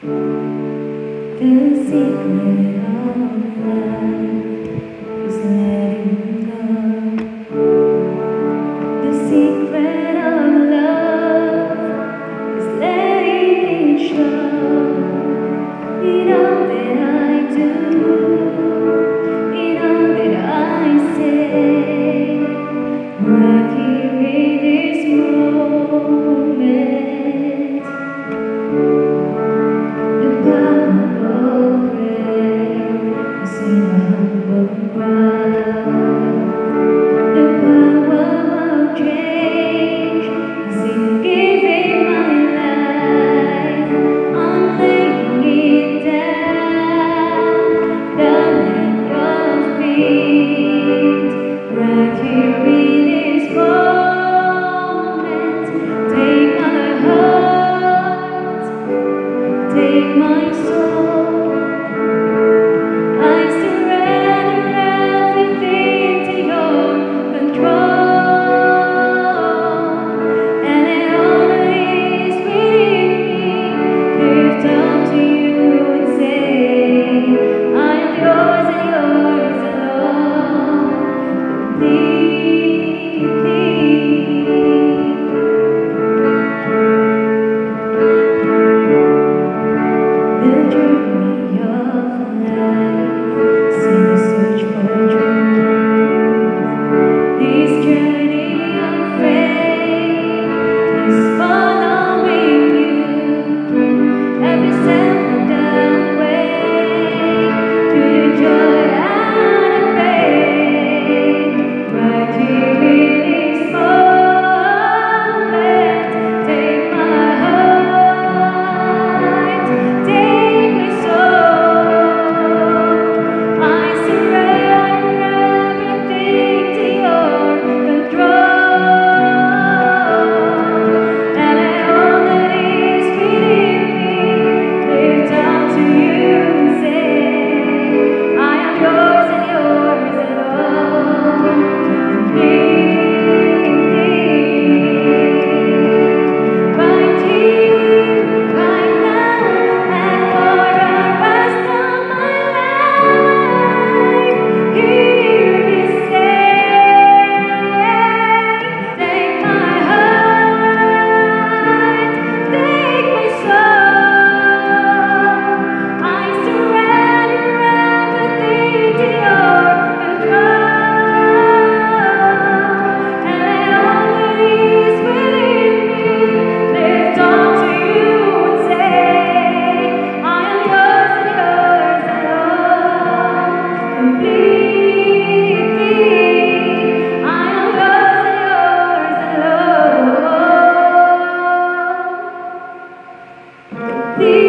The secret of life completely.